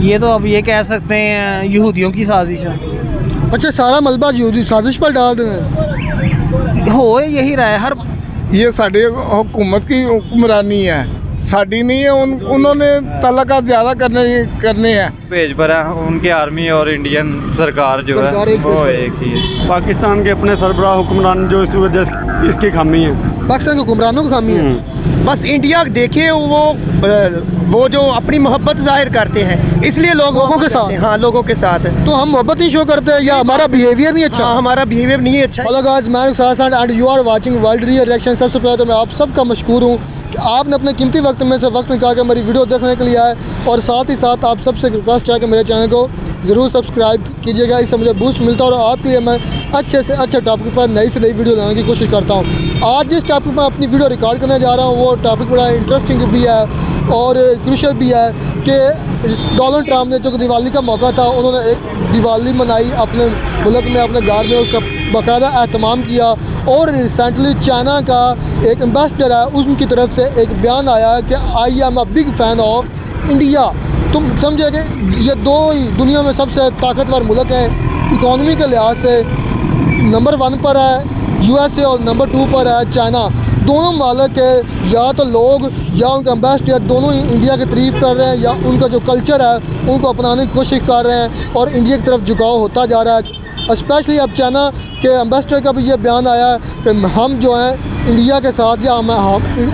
ये तो अब ये कह सकते हैं यहूदियों की साजिश है। अच्छा सारा मलबा यहूदी साजिश पर डाल रहे हैं। हो यही रहा है हर ये साड़ी हुकूमत की हुक्मरानी है। साड़ी नहीं है उन उन्होंने तलाक़ात ज़्यादा करने करने हैं। पेज पर है उनके आर्मी और इंडियन सरकार जो सरकार है एक वो एक ही है। पाकिस्तान के अपने सरबराह हुक्मरान जो इस वजह इसकी खामी है। पाकिस्तान के हुक्मरानों की खामी है। बस इंडिया देखे वो वो जो अपनी मोहब्बत ज़ाहिर करते हैं इसलिए लोग लोगों के साथ? हाँ लोगों के साथ। तो हम मोहब्बत ही शो करते हैं या हमारा बिहेवियर नहीं अच्छा? हाँ हमारा बिहेवियर नहीं है अच्छा। हेलो गाइस मैं Sasan and you are watching world real reaction सबसे पहले तो मैं आप सबका मशहूर हूँ कि आपने अपने कीमती वक्त में से वक्त निकाल कर मेरी वीडियो देखने के लिए आए और साथ ही साथ आप सबसे रिक्वेस्ट है कि मेरे चैनल को ज़रूर सब्सक्राइब कीजिएगा। इससे मुझे बूस्ट मिलता है और आपके लिए मैं अच्छे से अच्छे टॉपिक पर नई से नई वीडियो लाने की कोशिश करता हूँ। आज जिस टॉपिक पर अपनी वीडियो रिकॉर्ड करने जा रहा हूँ, वो टॉपिक बड़ा इंटरेस्टिंग भी है और क्रूशल भी है कि डोनाल्ड ट्रंप ने जो दिवाली का मौका था, उन्होंने एक दिवाली मनाई अपने मुल्क में, अपने घर में, उसका बाकायदा अहतमाम किया और रिसेंटली चाइना का एक एम्बेसडर है उनकी तरफ़ से एक बयान आया कि I am a big fan of India तुम समझे कि ये दो ही दुनिया में सबसे ताकतवर मुल्क हैं इकॉनमी के लिहाज से नंबर वन पर है यूएसए और नंबर टू पर है चाइना दोनों मालक है, या तो लोग या उनके एम्बेसडर दोनों ही इंडिया की तारीफ़ कर रहे हैं, या उनका जो कल्चर है, उनको अपनाने की कोशिश कर रहे हैं और इंडिया की तरफ़ झुकाव होता जा रहा है। स्पेशली अब चाइना के एम्बेसडर का भी ये बयान आया है कि हम जो हैं इंडिया के साथ या हम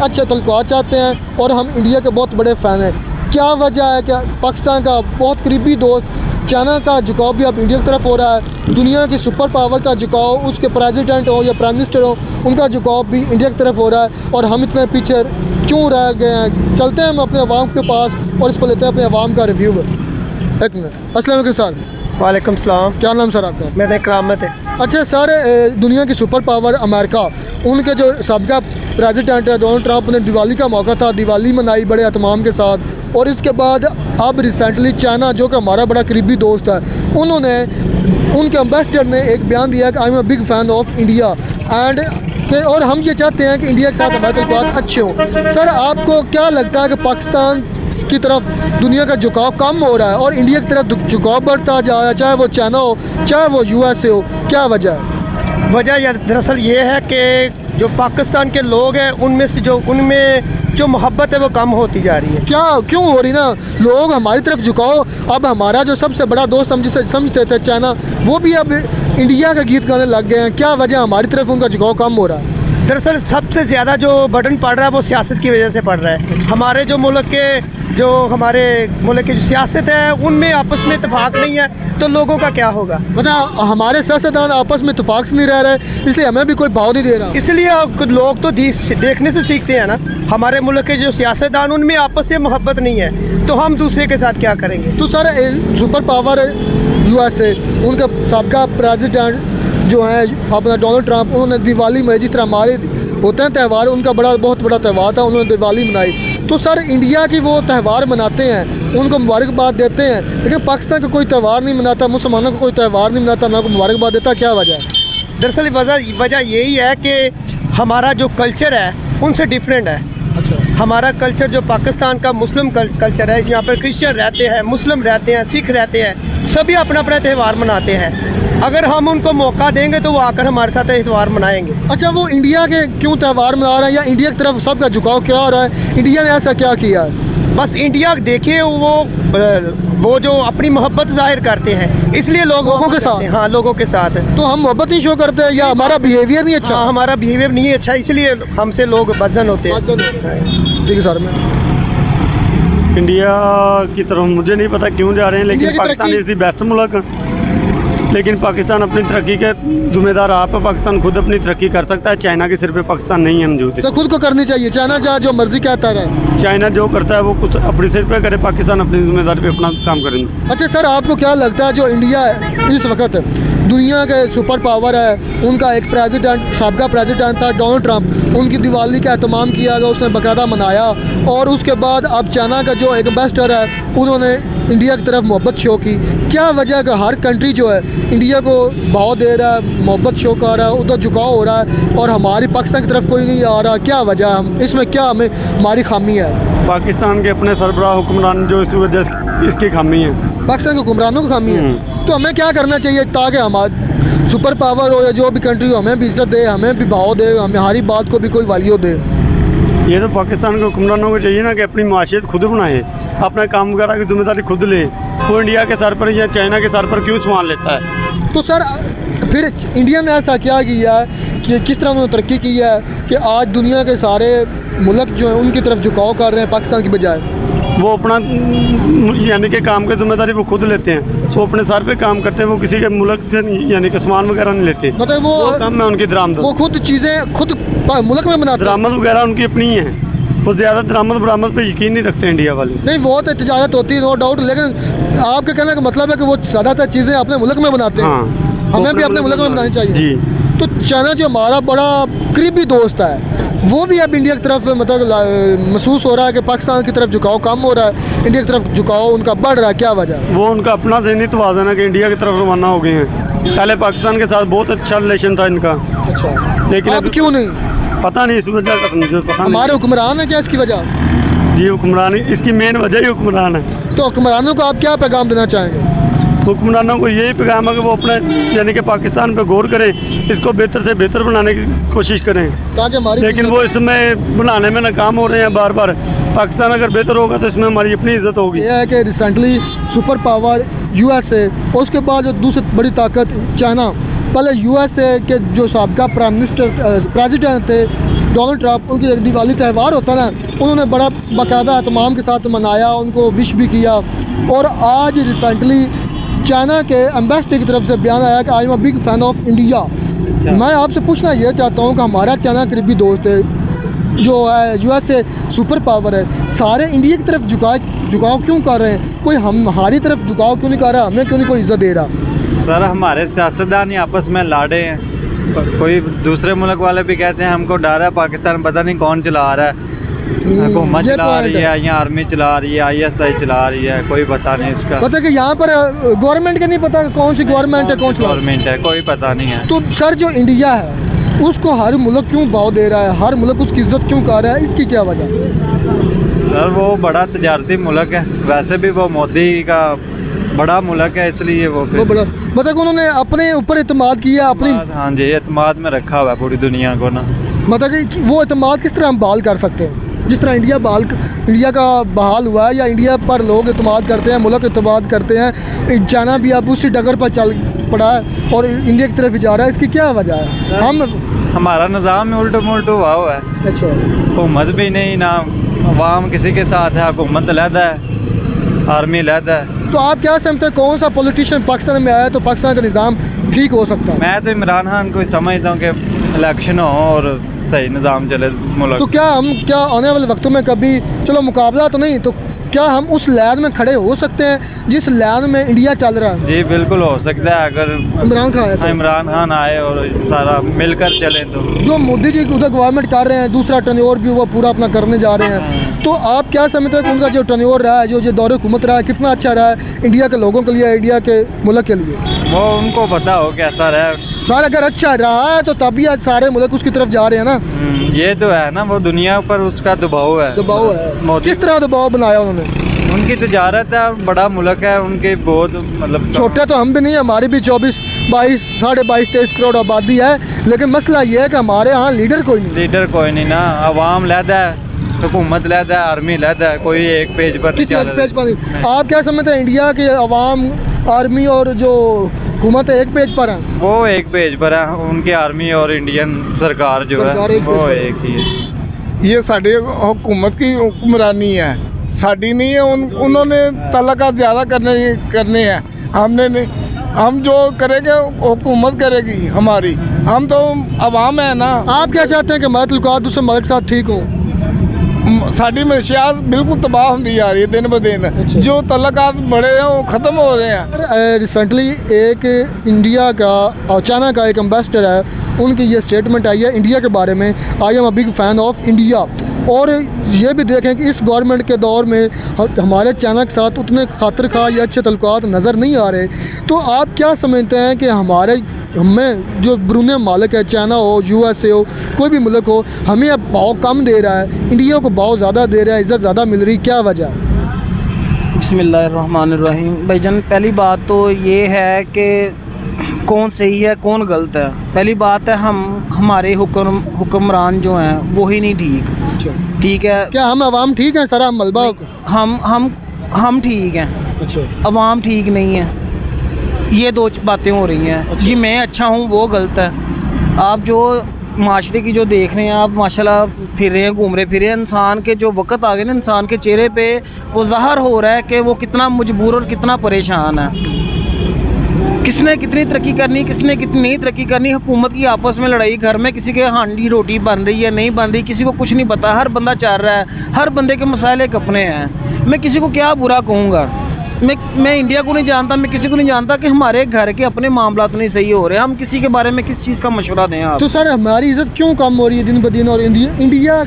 अच्छे तल्क़ात चाहते हैं और हम इंडिया के बहुत बड़े फ़ैन हैं। क्या वजह है क्या पाकिस्तान का बहुत करीबी दोस्त चाइना का झुकाव भी अब इंडिया की तरफ़ हो रहा है। दुनिया की सुपर पावर का झुकाव, उसके प्रेसिडेंट हो या प्राइम मिनिस्टर हो, उनका झुकाव भी इंडिया की तरफ़ हो रहा है और हम इतने पीछे क्यों रह गए हैं? चलते हैं हम अपने अवाम के पास और इस पर लेते हैं अपने अवाम का रिव्यू एक मिनट। असल सर। वालेकुम सलाम। क्या नाम सर आपका? मेरा करामत है। अच्छा सर दुनिया की सुपर पावर अमेरिका उनके जो सबका प्रेसिडेंट है डोनाल्ड ट्रंप ने दिवाली का मौका था दिवाली मनाई बड़े अहतमाम के साथ और इसके बाद अब रिसेंटली चाइना जो कि हमारा बड़ा करीबी दोस्त है उन्होंने उनके एम्बेसडर ने एक बयान दिया कि I am a big fan of India and कि और हम ये चाहते हैं कि इंडिया के साथ हमारे तल्लुकात अच्छे हों। सर आपको क्या लगता है कि पाकिस्तान की तरफ़ दुनिया का झुकाव कम हो रहा है और इंडिया की तरफ़ झुकाव बढ़ता जा रहा है चाहे वो चाइना हो चाहे वो यूएसए हो क्या वजह है? वजह दरअसल ये है कि जो पाकिस्तान के लोग हैं उनमें से जो उनमें जो मोहब्बत है वो कम होती जा रही है। क्या क्यों हो रही ना? लोग हमारी तरफ़ झुकाओ अब हमारा जो सबसे बड़ा दोस्त हम जिसे समझते थे चाइना वो भी अब इंडिया का गीत गाने लग गए हैं। क्या वजह हमारी तरफ़ उनका झुकाव कम हो रहा है? दरअसल सबसे ज़्यादा जो बटन पड़ रहा है वो सियासत की वजह से पड़ रहा है। हमारे जो मुल्क के जो हमारे मुल्क की जो सियासत है उनमें आपस में इतफाक नहीं है तो लोगों का क्या होगा? मतलब हमारे सियासतदान आपस में इतफाक से नहीं रह रहे इसलिए हमें भी कोई भाव नहीं दे रहा। इसलिए लोग तो देखने से सीखते हैं ना हमारे मुल्क के जो सियासतदान उनमें आपस में मोहब्बत नहीं है तो हम दूसरे के साथ क्या करेंगे? तो सर सुपर पावर यूएसए उनका सबका प्रेजिडेंट जो है अपना डोनाल्ड ट्रंप उन्होंने दिवाली में जिस तरह हमारे होते हैं त्यौहार उनका बड़ा बहुत बड़ा त्यौहार था उन्होंने दिवाली मनाई। तो सर इंडिया की वो त्यौहार मनाते हैं उनको मुबारकबाद देते हैं लेकिन पाकिस्तान का कोई त्यौहार नहीं मनाता मुसलमानों का कोई त्यौहार नहीं मनाता ना को मुबारकबाद देता क्या वजह है? दरअसल वजह वजह यही है कि हमारा जो कल्चर है उनसे डिफरेंट है। अच्छा। हमारा कल्चर जो पाकिस्तान का मुस्लिम कल्चर है यहाँ पर क्रिश्चियन रहते हैं मुस्लिम रहते हैं सिख रहते हैं सभी अपना अपना त्यौहार मनाते हैं। अगर हम उनको मौका देंगे तो वो आकर हमारे साथ त्यौहार मनाएँगे। अच्छा वो इंडिया के क्यों त्यौहार मना रहे हैं? या इंडिया की तरफ़ सबका झुकाव क्या हो रहा है? इंडिया ने ऐसा क्या किया है? बस इंडिया देखिए वो वो जो अपनी मोहब्बत ज़ाहिर करते हैं इसलिए लोग लोगों के साथ? हाँ लोगों के साथ। तो हम मोहब्बत नहीं शो करते हैं या हमारा बिहेवियर नहीं अच्छा? हाँ हमारा बिहेवियर नहीं अच्छा इसलिए हमसे लोग बदजन होते हैं। ठीक है। सर मैं इंडिया की तरफ़ मुझे नहीं पता क्यों जा रहे हैं लेकिन पाकिस्तान इज़ दी बेस्ट मुल्क लेकिन पाकिस्तान अपनी तरक्की के जिम्मेदार आप है। पाकिस्तान खुद अपनी तरक्की कर सकता है। चाइना के सिर पे पाकिस्तान नहीं है मौजूद तो खुद को करनी चाहिए। चाइना जहाँ जो मर्ज़ी कहता रहे। चाइना जो करता है वो कुछ अपने सिर पे करे पाकिस्तान अपनी ज़िम्मेदारी पे अपना काम करेंगे। अच्छा सर आपको क्या लगता है जो इंडिया इस वक्त दुनिया के सुपर पावर है? उनका एक प्रेसिडेंट सबका प्रेसिडेंट था डोनाल्ड ट्रंप। उनकी दिवाली का अहतमाम किया गया उसने बाकायदा मनाया। और उसके बाद अब चाइना का जो एक एम्बेसडर है उन्होंने इंडिया की तरफ़ मोहब्बत शो की। क्या वजह है कि हर कंट्री जो है इंडिया को भाव दे रहा है मोहब्बत शो कर रहा है उधर झुकाव हो रहा है और हमारी पाकिस्तान की तरफ़ कोई नहीं आ रहा? क्या वजह है? हम इसमें क्या हमें हमारी खामी है? पाकिस्तान के अपने सरबराह हुक्मरान जो इस वजह से इसकी खामी है। पाकिस्तान के हुक्मरानों की खामी है? हम्म। तो हमें क्या करना चाहिए ताकि हमारा सुपर पावर हो या जो भी कंट्री हो हमें भी इज़्ज़त दे हमें भी भाव दे हमें हमारी बात को भी कोई वैल्यू दे। ये तो पाकिस्तान के हुक्मरानों को चाहिए ना कि अपनी माशियत खुद बनाए, अपना काम वगैरह की ज़िम्मेदारी खुद ले। वो इंडिया के सर पर या चाइना के सर पर क्यों सामान लेता है? तो सर, फिर इंडिया ने ऐसा क्या किया है कि किस तरह उन्होंने तरक्की की है कि आज दुनिया के सारे मुल्क जो हैं, उनकी तरफ़ झुकाव कर रहे हैं पाकिस्तान की बजाय? वो अपना यानी कि काम की ज़िम्मेदारी वो खुद लेते हैं। वो अपने सर पे काम करते हैं वो किसी के मुल्क से यानी कि सामान वगैरह नहीं लेते। मतलब वो वो काम है उनकी दरामद वो खुद चीज़ें खुद मुल्क में बनाते हैं। दरामद वगैरह उनकी अपनी है वो ज़्यादा दरामद बरामद पे यकीन नहीं रखते इंडिया वाले। नहीं वो तो तजारत होती है नो डाउट लेकिन आपके कहने का मतलब है कि वो ज़्यादातर चीज़ें अपने मुल्क में बनाते हैं। हाँ। हमें भी अपने मुल्क में बनानी चाहिए। जी। तो चाइना जो हमारा बड़ा करीबी दोस्त है वो भी अब इंडिया की तरफ़ मतलब महसूस हो रहा है कि पाकिस्तान की तरफ़ झुकाव कम हो रहा है। इंडिया की तरफ़ झुकाव उनका बढ़ रहा है क्या वजह? वो उनका अपना जहनी तवाजन है कि इंडिया की तरफ़ रवाना हो गए हैं। पहले पाकिस्तान के साथ बहुत अच्छा रिलेशन था इनका। अच्छा। लेकिन अब क्यों नहीं? पता नहीं इस वजह हमारे हुक्मरान है क्या इसकी वजह? जी हुक्मरान इसकी मेन वजह ही हुक्मरान है। तो हुक्मरानों को आप क्या पैगाम देना चाहेंगे? हुक्मरानों को यही पैगाम है कि वो अपने यानी कि पाकिस्तान पे गौर करें इसको बेहतर से बेहतर बनाने की कोशिश करें। लेकिन वो इसमें बनाने में नाकाम हो रहे हैं बार बार पाकिस्तान अगर बेहतर होगा तो इसमें हमारी अपनी इज़्ज़त होगी। यह है कि रिसेंटली सुपर पावर यूएसए और उसके बाद जो दूसरी बड़ी ताकत चाइना। पहले यूएसए के जो सबका प्राइम मिनिस्टर प्रेसिडेंट थे डोनाल्ड ट्रंप उनकी दिवाली त्यौहार होता ना उन्होंने बड़ा बाकायदा अहतमाम के साथ मनाया उनको विश भी किया। और आज रिसेंटली चाइना के एम्बेसडर की तरफ़ से बयान आया कि I am a big fan of India मैं आपसे पूछना यह चाहता हूँ कि हमारा चाइना करीबी दोस्त है जो है यूएसए सुपर पावर है सारे इंडिया की तरफ़ झुकाव झुकाव क्यों कर रहे हैं? कोई हम हमारी तरफ़ झुकाव क्यों नहीं कर रहा? हमें क्यों नहीं कोई इज़्ज़त दे रहा? सर हमारे सियासतदान ही आपस में लाड़े हैं। कोई दूसरे मुल्क वाले भी कहते हैं हमको डर है पाकिस्तान पता नहीं कौन चला रहा है। हुकूमत ये चला रही है। या आर्मी चला रही है आईएसआई चला रही है कोई पता नहीं इसका। पता कि यहाँ पर गवर्नमेंट के नहीं पता कौन सी गवर्नमेंट है कौन सी गवर्नमेंट है कोई पता नहीं है। तो सर जो इंडिया है उसको हर मुल्क क्यों भाव दे रहा है हर मुल्क उसकी इज़्ज़त क्यों कर रहा है इसकी क्या वजह? सर वो बड़ा तजारती मुल्क है वैसे भी वो मोदी का बड़ा मुल्क है इसलिए वो वो बड़ा मतलब उन्होंने अपने ऊपर इतमाद किया अपनी हाँ जी एतमाद में रखा हुआ है पूरी दुनिया को ना। मतलब वो इतमाद किस तरह हम बहाल कर सकते हैं? जिस तरह इंडिया बहाल इंडिया का बहाल हुआ है या इंडिया पर लोग इतमाद करते हैं मुल्क इतमाद करते हैं जाना भी अब उसी डगर पर चल पड़ा है और इंडिया की तरफ़ जा रहा है। इसकी क्या वजह है? हम हमारा निज़ाम में उल्टो मुल्टो हुआ हुआ है। अच्छा। हुकूमत भी नहीं ना अवाम किसी के साथ है हुकूमत लहदा है आर्मी लहदा है। तो आप क्या समझते हैं कौन सा पॉलिटिशियन पाकिस्तान में आया तो पाकिस्तान का निज़ाम ठीक हो सकता है? मैं तो इमरान खान को समझता हूँ कि इलेक्शन हो और सही निज़ाम चले तो क्या हम क्या आने वाले वक्तों में कभी चलो मुकाबला तो नहीं तो क्या हम उस लैन में खड़े हो सकते हैं जिस लैन में इंडिया चल रहा है? जी बिल्कुल हो सकता है अगर इमरान खान आया इमरान खान आए और सारा मिलकर चले तो। जो मोदी जी उधर गवर्नमेंट कर रहे हैं दूसरा टर्नओवर भी वो पूरा अपना करने जा रहे हैं। तो आप क्या समझते हैं कि उनका जो टर्नओवर रहा है जो जो दौरे हुकूमत रहा है कितना अच्छा रहा है इंडिया के लोगों के लिए इंडिया के मुल्क के लिए? वो उनको पता हो कैसा रहा सर अगर अच्छा रहा है तो तभी आज सारे मुल्क उसकी तरफ़ जा रहे हैं ना। हम्म, ये तो है ना वो दुनिया पर उसका दबाव है। दबाव है। किस तरह दबाव बनाया उन्होंने? उनकी तजारत है बड़ा मुल्क है उनके बहुत मतलब छोटे तो हम भी नहीं हमारी भी चौबीस बाईस साढ़े बाईस तेईस करोड़ आबादी है। लेकिन मसला ये है कि हमारे यहाँ लीडर कोई नहीं। लीडर कोई नहीं ना अवाम लहदा है हुकूमत लहदा है आर्मी लहदा है कोई एक पेज पर नहीं किसी एक पेज पर आप क्या समझते हैं इंडिया के अवाम आर्मी और जो हुकूमत है एक पेज पर है। वो एक पेज पर है उनकी आर्मी और इंडियन सरकार जो सरकार है एक वो। एक ही है। ये साड़ी हुकूमत की हुक्मरानी है। साड़ी नहीं है उन उन्होंने तलका ज़्यादा करने करने हैं। हमने नहीं हम जो करेंगे हुकूमत करेगी हमारी। हम तो अवाम है ना। आप क्या चाहते हैं कि मैं तल्लुकात दूसरे मुल्क के साथ ठीक हों? साड़ी मनशियात बिल्कुल तबाह होंगी जा रही है दिन ब दिन जो तलकात बड़े हैं वो ख़त्म हो रहे हैं रिसेंटली एक इंडिया का और चाइना का एक एम्बेसडर है उनकी ये स्टेटमेंट आई है इंडिया के बारे में I am a big fan of India और ये भी देखें कि इस गवर्नमेंट के दौर में हमारे चाइना के साथ उतने खातर खा या अच्छे तल्लुकात नज़र नहीं आ रहे। तो आप क्या समझते हैं कि हमारे, हमें जो ब्रून मालिक है, चाइना हो यू एस ए हो, कोई भी मुल्क हो, हमें अब भाव कम दे रहा है, इंडिया को भाव ज़्यादा दे रहा है, इज़्ज़त ज़्यादा मिल रही, क्या वजह? है भाई जान पहली बात तो ये है कि कौन सही है कौन गलत है? पहली बात है हम हमारे हुक्म हुक्मरान जो हैं वो ही नहीं ठीक। ठीक है? क्या हम आवाम ठीक हैं सारा मलबा? हम हम हम ठीक हैं। अच्छा। अवाम ठीक नहीं है। ये दो बातें हो रही हैं। जी मैं अच्छा हूँ वो गलत है। आप जो माशरे की जो देख रहे हैं आप माशाल्लाह फिर रहे हैं घूम रहे फिर रहे हैं इंसान के जो वक्त आ गए ना इंसान के चेहरे पे वो ज़ाहर हो रहा है कि वो कितना मजबूर और कितना परेशान है। किसने कितनी तरक्की करनी, किसने कितनी नहीं तरक्की करनी, हुकूमत की आपस में लड़ाई, घर में किसी के हांडी रोटी बन रही है, नहीं बन रही, किसी को कुछ नहीं पता, हर बंदा चाह रहा है, हर बंदे के मसाइल एक अपने हैं। मैं किसी को क्या बुरा कहूँगा? मैं मैं इंडिया को नहीं जानता, मैं किसी को नहीं जानता कि हमारे घर के अपने मामला नहीं सही हो रहे हैं हम किसी के बारे में किस चीज़ का मशवरा दें आप? तो सर, हमारी इज़्ज़त क्यों कम हो रही है दिन ब दिन? और इंडिया इंडिया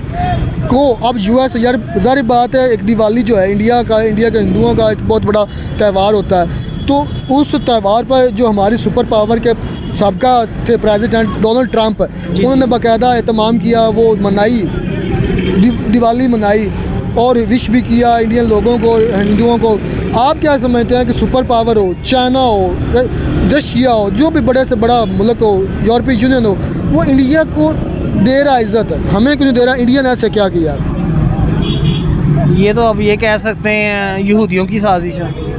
को अब यूएस यार, ज़ाहिर बात है, एक दिवाली जो है, इंडिया का, इंडिया के हिंदुओं का एक बहुत बड़ा त्यौहार होता है। तो उस त्यौहार पर जो हमारी सुपर पावर के सबका थे प्रेसिडेंट डोनाल्ड ट्रंप उन्होंने बाकायदा एहतमाम किया वो मनाई दि, दिवाली मनाई और विश भी किया इंडियन लोगों को हिंदुओं को। आप क्या समझते हैं कि सुपर पावर हो चाइना हो रशिया हो जो भी बड़े से बड़ा मुल्क हो यूरोपीय यूनियन हो वो इंडिया को दे रहा इज़्ज़त। हमें क्यों दे रहा? इंडिया ने ऐसे क्या किया? ये तो अब ये कह सकते हैं यहूदियों की साजिश है।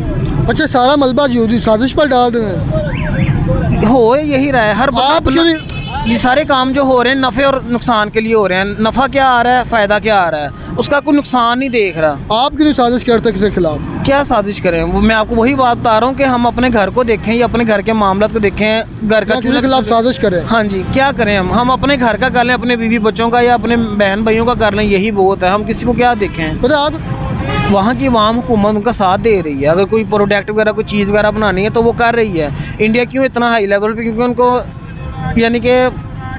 अच्छा सारा मलबा यहूदी साजिश पर डाल दें हो यही रहा है हर आप क्यों ये सारे काम जो हो रहे हैं नफ़े और नुकसान के लिए हो रहे हैं। नफ़ा क्या आ रहा है फ़ायदा क्या आ रहा है? उसका कोई नुकसान नहीं देख रहा। आप क्यों साजिश करते किसी के खिलाफ? क्या साजिश करें? वो मैं आपको वही बात बता रहा हूँ कि हम अपने घर को देखें या अपने घर के मामला को देखें घर का किसी खिलाफ साजिश करें। हाँ जी क्या करें हम? हम अपने घर का कर लें अपने बीवी बच्चों का या अपने बहन भाइयों का कर लें यही बहुत है। हम किसी को क्या देखें? है आप वहाँ की वाम हुकूमत उनका साथ दे रही है। अगर कोई प्रोडक्ट वगैरह कोई चीज़ वगैरह बनानी है तो वो कर रही है। इंडिया क्यों इतना हाई लेवल पर क्योंकि उनको यानी कि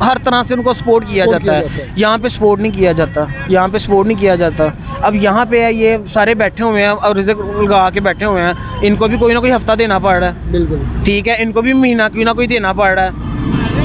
हर तरह से उनको सपोर्ट किया जाता है। यहाँ पे सपोर्ट नहीं किया जाता। यहाँ पे सपोर्ट नहीं किया जाता। अब यहाँ पे ये सारे बैठे हुए हैं और रिजक लगा के बैठे हुए हैं। इनको भी कोई ना कोई हफ़्ता देना पड़ रहा है। बिल्कुल। ठीक है इनको भी महीना कोई ना कोई देना पड़ रहा है।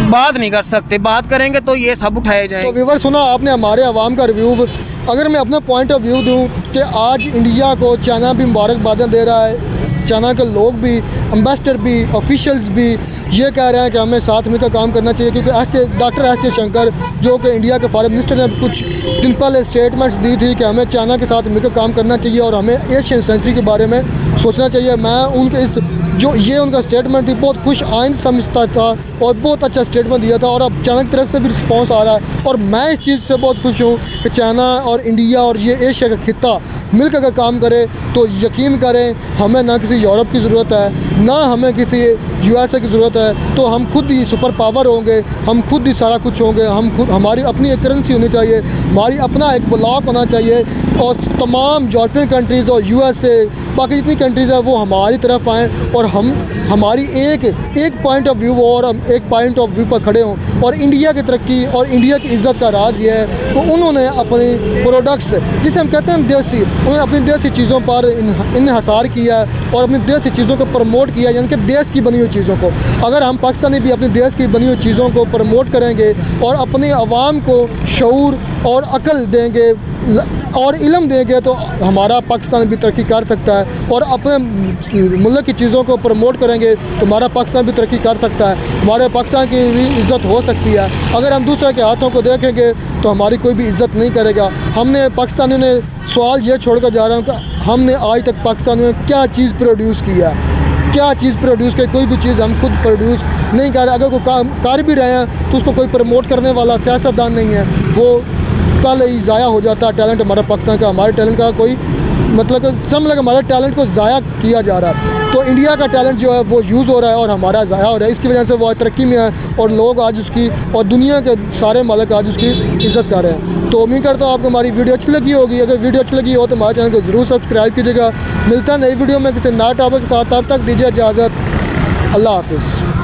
बात नहीं कर सकते। बात करेंगे तो ये सब उठाए तो जाएँगे। व्यूवर सुना आपने हमारे आवाम का रिव्यू अगर मैं अपना पॉइंट ऑफ़ व्यू दूँ कि आज इंडिया को चाइना भी मुबारकबादें दे रहा है चाइना के लोग भी एम्बेसडर भी ऑफिशियल्स भी ये कह रहे हैं कि हमें साथ मिलकर काम करना चाहिए क्योंकि एस डॉक्टर एस जयशंकर जो कि इंडिया के फॉरेन मिनिस्टर ने कुछ दिन पहले स्टेटमेंट्स दी थी कि हमें चाइना के साथ मिलकर काम करना चाहिए और हमें एशियन सेंचुरी के बारे में सोचना चाहिए। मैं उनके इस जो ये उनका स्टेटमेंट थी, बहुत खुश आइंद समझता था और बहुत अच्छा स्टेटमेंट दिया था और अब चाइना की तरफ़ से भी रिस्पॉन्स आ रहा है। और मैं इस चीज़ से बहुत खुश हूँ कि चाइना और इंडिया और ये एशिया का खिता मिलकर अगर काम करे तो यकीन करें, हमें ना किसी यूरोप की ज़रूरत है, ना हमें किसी यूएसए की ज़रूरत है तो हम खुद ही सुपर पावर होंगे, हम खुद ही सारा कुछ होंगे, हम खुद, हमारी अपनी एक करेंसी होनी चाहिए, हमारी अपना एक ब्लॉक होना चाहिए और तमाम यूरोपियन कंट्रीज़ और यूएसए बाकी जितनी कंट्रीज़ है, वो हमारी तरफ़ आएँ और हम, हमारी एक एक पॉइंट ऑफ़ व्यू और हम एक पॉइंट ऑफ़ व्यू पर खड़े हों। और इंडिया की तरक्की और इंडिया की इज़्ज़त का राज ये है। तो उन्होंने अपने प्रोडक्ट्स जिसे हम कहते हैं देसी, उन्होंने अपनी देसी चीज़ों पर इन- इन्हसार किया और अपनी देसी चीज़ों को प्रमोट किया यानी कि देश की बनी हुई चीज़ों को। अगर हम पाकिस्तानी भी अपने देश की बनी हुई चीज़ों को प्रमोट करेंगे और अपने आवाम को शूर और अकल देंगे और इलम देंगे तो हमारा पाकिस्तान भी तरक्की कर सकता है और अपने मुल्क की चीज़ों को प्रमोट करेंगे तो हमारा पाकिस्तान भी तरक्की कर सकता है। हमारे पाकिस्तान की भी इज़्ज़त हो सकती है। अगर हम दूसरे के हाथों को देखेंगे तो हमारी कोई भी इज़्ज़त नहीं करेगा। हमने पाकिस्तानियों ने सवाल ये छोड़ कर जा रहा हूँ कि हमने आज तक पाकिस्तानियों ने क्या चीज़ प्रोड्यूस किया क्या चीज़ प्रोड्यूस की? कोई भी चीज़ हम खुद प्रोड्यूस नहीं कर रहे। अगर कोई काम कर भी रहे हैं तो उसको कोई प्रमोट करने वाला सियासतदान नहीं है। वो ही ज़ाया हो जाता है टैलेंट हमारा पाकिस्तान का, हमारे टैलेंट का कोई मतलब कि समझ हमारे टैलेंट को ज़ाया किया जा रहा है। तो इंडिया का टैलेंट जो है वो यूज़ हो रहा है और हमारा ज़ाया हो रहा है। इसकी वजह से वो तरक्की में है और लोग आज उसकी और दुनिया के सारे मालिक आज उसकी इज़्ज़त कर रहे हैं। तो उम्मीद करता हूँ आपको हमारी वीडियो अच्छी लगी होगी। अगर वीडियो अच्छी लगी हो तो हमारे चैनल को ज़रूर सब्सक्राइब कीजिएगा। मिलता है नई वीडियो में किसी नए टॉपिक के साथ। तब तक दीजिए इजाज़त। अल्लाह हाफिज़।